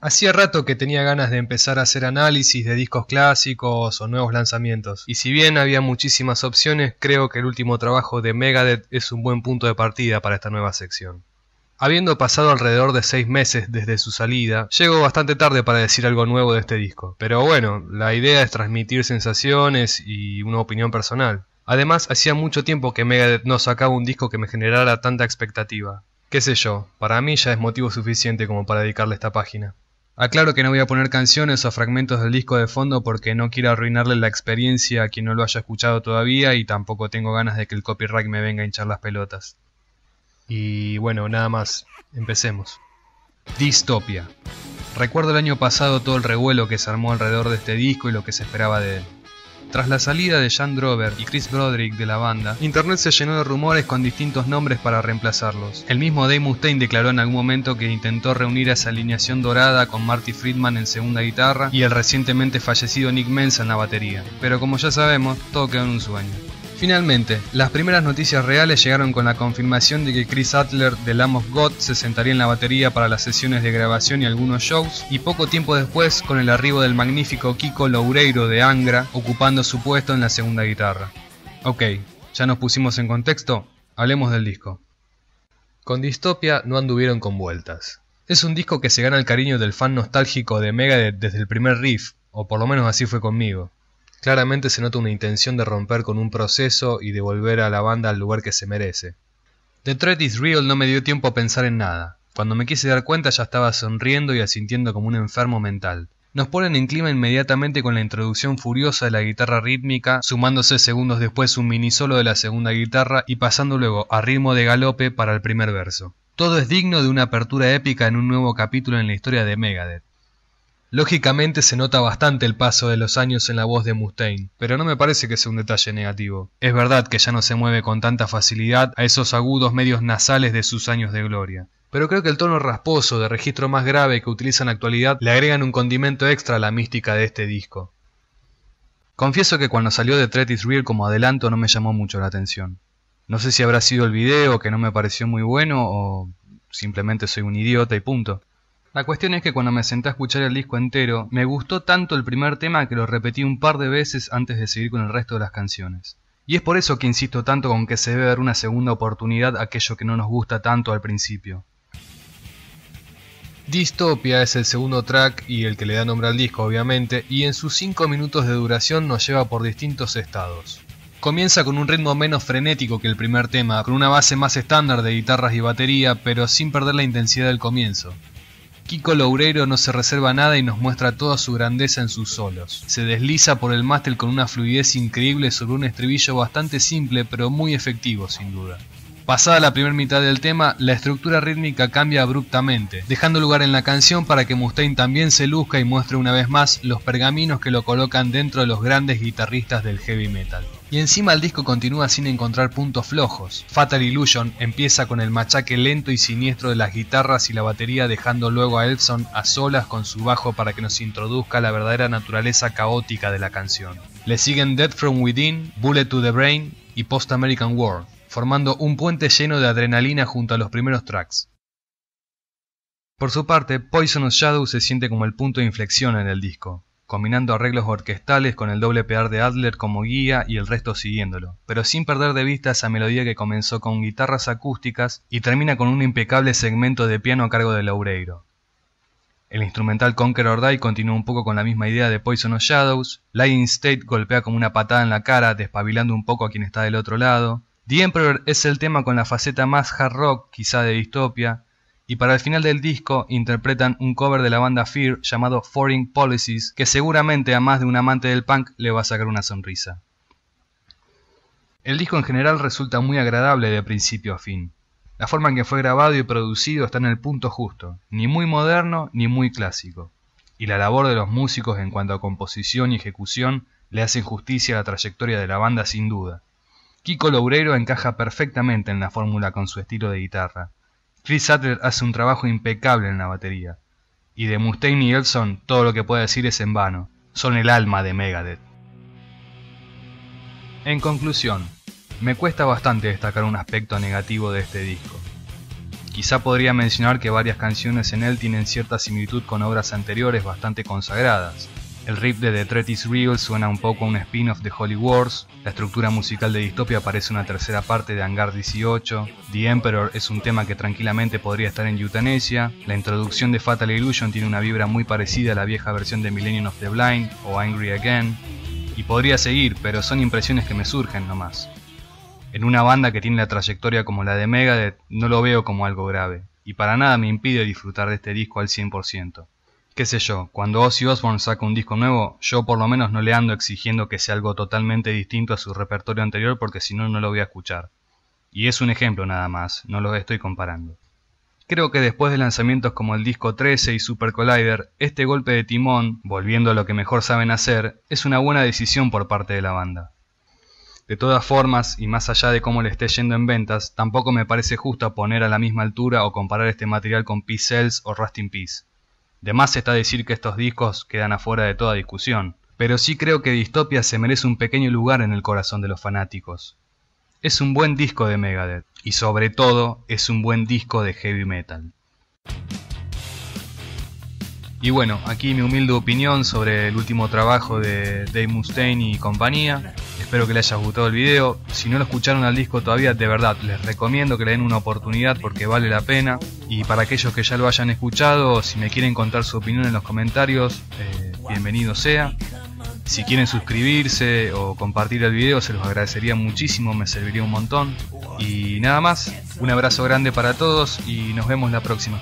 Hacía rato que tenía ganas de empezar a hacer análisis de discos clásicos o nuevos lanzamientos, y si bien había muchísimas opciones, creo que el último trabajo de Megadeth es un buen punto de partida para esta nueva sección. Habiendo pasado alrededor de seis meses desde su salida, llego bastante tarde para decir algo nuevo de este disco, pero bueno, la idea es transmitir sensaciones y una opinión personal. Además, hacía mucho tiempo que Megadeth no sacaba un disco que me generara tanta expectativa. Qué sé yo, para mí ya es motivo suficiente como para dedicarle esta página. Aclaro que no voy a poner canciones o fragmentos del disco de fondo porque no quiero arruinarle la experiencia a quien no lo haya escuchado todavía y tampoco tengo ganas de que el copyright me venga a hinchar las pelotas. Y bueno, nada más, empecemos. Distopia. Recuerdo el año pasado todo el revuelo que se armó alrededor de este disco y lo que se esperaba de él. Tras la salida de Jan Drover y Chris Broderick de la banda, Internet se llenó de rumores con distintos nombres para reemplazarlos. El mismo Dave Mustaine declaró en algún momento que intentó reunir a esa alineación dorada con Marty Friedman en segunda guitarra y el recientemente fallecido Nick Mensa en la batería. Pero como ya sabemos, todo quedó en un sueño. Finalmente, las primeras noticias reales llegaron con la confirmación de que Chris Adler de Lamb of God se sentaría en la batería para las sesiones de grabación y algunos shows, y poco tiempo después con el arribo del magnífico Kiko Loureiro de Angra ocupando su puesto en la segunda guitarra. Ok, ya nos pusimos en contexto, hablemos del disco. Con Distopia no anduvieron con vueltas. Es un disco que se gana el cariño del fan nostálgico de Megadeth desde el primer riff, o por lo menos así fue conmigo. Claramente se nota una intención de romper con un proceso y de volver a la banda al lugar que se merece. The Threat is Real no me dio tiempo a pensar en nada. Cuando me quise dar cuenta ya estaba sonriendo y asintiendo como un enfermo mental. Nos ponen en clima inmediatamente con la introducción furiosa de la guitarra rítmica, sumándose segundos después un mini solo de la segunda guitarra y pasando luego a ritmo de galope para el primer verso. Todo es digno de una apertura épica en un nuevo capítulo en la historia de Megadeth. Lógicamente se nota bastante el paso de los años en la voz de Mustaine, pero no me parece que sea un detalle negativo. Es verdad que ya no se mueve con tanta facilidad a esos agudos medios nasales de sus años de gloria. Pero creo que el tono rasposo de registro más grave que utiliza en la actualidad le agregan un condimento extra a la mística de este disco. Confieso que cuando salió de Threat is Real como adelanto no me llamó mucho la atención. No sé si habrá sido el video que no me pareció muy bueno o simplemente soy un idiota y punto. La cuestión es que cuando me senté a escuchar el disco entero, me gustó tanto el primer tema que lo repetí un par de veces antes de seguir con el resto de las canciones. Y es por eso que insisto tanto con que se debe dar una segunda oportunidad a aquello que no nos gusta tanto al principio. Distopia es el segundo track y el que le da nombre al disco obviamente, y en sus 5 minutos de duración nos lleva por distintos estados. Comienza con un ritmo menos frenético que el primer tema, con una base más estándar de guitarras y batería, pero sin perder la intensidad del comienzo. Kiko Loureiro no se reserva nada y nos muestra toda su grandeza en sus solos. Se desliza por el mástil con una fluidez increíble sobre un estribillo bastante simple pero muy efectivo sin duda. Pasada la primera mitad del tema, la estructura rítmica cambia abruptamente, dejando lugar en la canción para que Mustaine también se luzca y muestre una vez más los pergaminos que lo colocan dentro de los grandes guitarristas del heavy metal. Y encima el disco continúa sin encontrar puntos flojos. Fatal Illusion empieza con el machaque lento y siniestro de las guitarras y la batería dejando luego a Elson a solas con su bajo para que nos introduzca la verdadera naturaleza caótica de la canción. Le siguen Dead From Within, Bullet to the Brain y Post American War, formando un puente lleno de adrenalina junto a los primeros tracks. Por su parte, Poisonous Shadow se siente como el punto de inflexión en el disco, combinando arreglos orquestales con el doble pedal de Adler como guía y el resto siguiéndolo, pero sin perder de vista esa melodía que comenzó con guitarras acústicas y termina con un impecable segmento de piano a cargo de Loureiro. El instrumental Conquer or Die continúa un poco con la misma idea de Poison of Shadows, Lying State golpea como una patada en la cara, despabilando un poco a quien está del otro lado, The Emperor es el tema con la faceta más hard rock, quizá de distopia, y para el final del disco interpretan un cover de la banda Fear llamado Foreign Policies, que seguramente a más de un amante del punk le va a sacar una sonrisa. El disco en general resulta muy agradable de principio a fin. La forma en que fue grabado y producido está en el punto justo, ni muy moderno ni muy clásico. Y la labor de los músicos en cuanto a composición y ejecución le hacen justicia a la trayectoria de la banda sin duda. Kiko Loureiro encaja perfectamente en la fórmula con su estilo de guitarra, Chris Adler hace un trabajo impecable en la batería. Y de Mustaine y Elson todo lo que pueda decir es en vano. Son el alma de Megadeth. En conclusión, me cuesta bastante destacar un aspecto negativo de este disco. Quizá podría mencionar que varias canciones en él tienen cierta similitud con obras anteriores bastante consagradas. El riff de Threat is Real suena un poco a un spin-off de Holy Wars, la estructura musical de Dystopia parece una tercera parte de Hangar 18, The Emperor es un tema que tranquilamente podría estar en Euthanasia, la introducción de Fatal Illusion tiene una vibra muy parecida a la vieja versión de Millennium of the Blind o Angry Again, y podría seguir, pero son impresiones que me surgen nomás. En una banda que tiene la trayectoria como la de Megadeth, no lo veo como algo grave, y para nada me impide disfrutar de este disco al 100%. Qué sé yo, cuando Ozzy Osbourne saca un disco nuevo, yo por lo menos no le ando exigiendo que sea algo totalmente distinto a su repertorio anterior porque si no, no lo voy a escuchar. Y es un ejemplo nada más, no lo estoy comparando. Creo que después de lanzamientos como el disco 13 y Super Collider, este golpe de timón, volviendo a lo que mejor saben hacer, es una buena decisión por parte de la banda. De todas formas, y más allá de cómo le esté yendo en ventas, tampoco me parece justo poner a la misma altura o comparar este material con Peace Cells o Rust in Peace. De más está decir que estos discos quedan afuera de toda discusión, pero sí creo que Dystopia se merece un pequeño lugar en el corazón de los fanáticos. Es un buen disco de Megadeth, y sobre todo es un buen disco de heavy metal. Y bueno, aquí mi humilde opinión sobre el último trabajo de Dave Mustaine y compañía. Espero que les haya gustado el video. Si no lo escucharon al disco todavía, de verdad, les recomiendo que le den una oportunidad porque vale la pena. Y para aquellos que ya lo hayan escuchado, si me quieren contar su opinión en los comentarios, eh, bienvenido sea. Si quieren suscribirse o compartir el video, se los agradecería muchísimo, me serviría un montón. Y nada más, un abrazo grande para todos y nos vemos la próxima.